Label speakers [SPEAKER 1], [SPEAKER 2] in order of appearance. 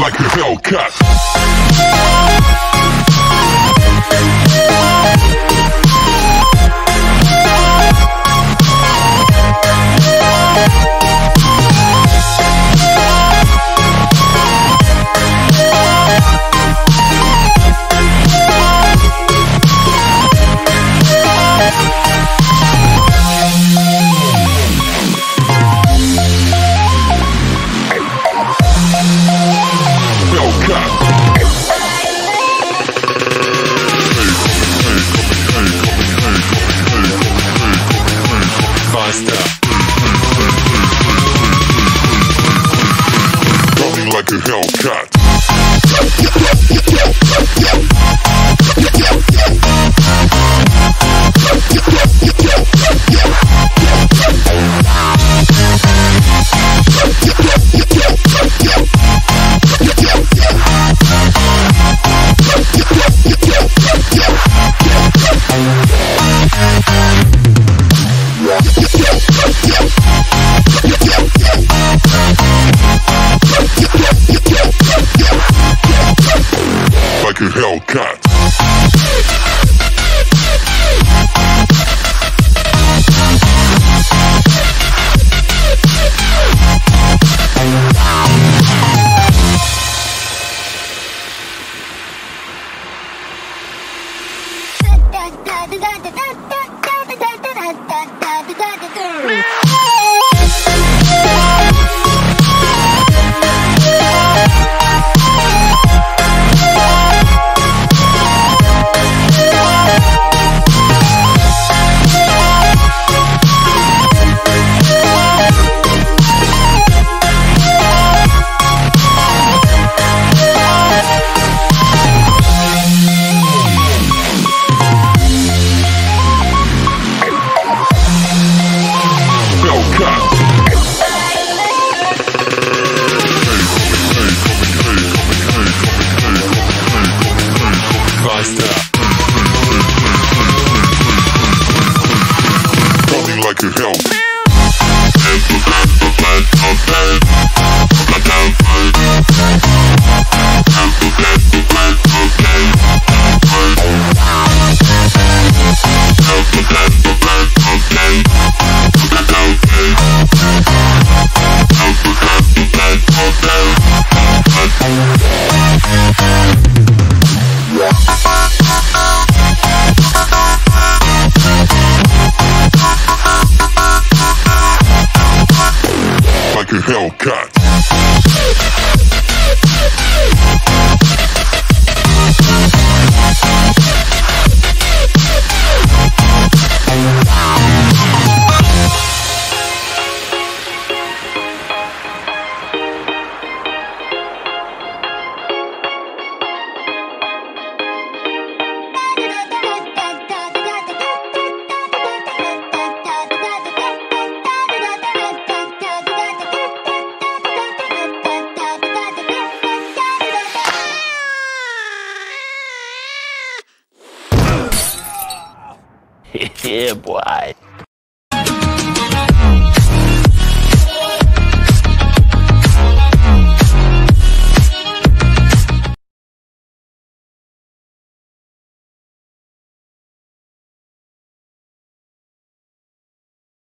[SPEAKER 1] Like a Hellcat. Hellcat. Hellcat. Hellcat.
[SPEAKER 2] yeah, boy.